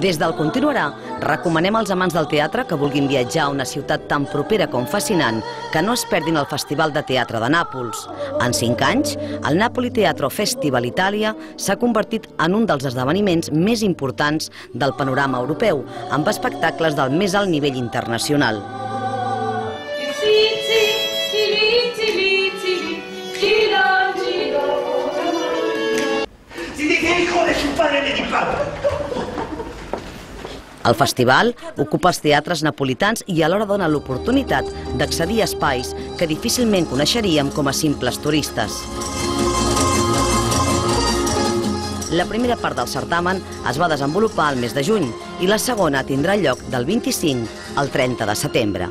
Des del Continuarà, recomanem als amants del teatre que vulguin viatjar a una ciutat tan propera com fascinant que no es perdin el Festival de Teatre de Nàpols. En cinc anys, el Napoli Teatro Festival Itàlia s'ha convertit en un dels esdeveniments més importants del panorama europeu, amb espectacles del més alt nivell internacional. Si El festival ocupa els teatres napolitans i alhora dona l'oportunitat d'accedir a espais que difícilment coneixeríem com a simples turistes. La primera part del certamen es va desenvolupar al mes de juny i la segona tindrà lloc del 25 al 30 de setembre.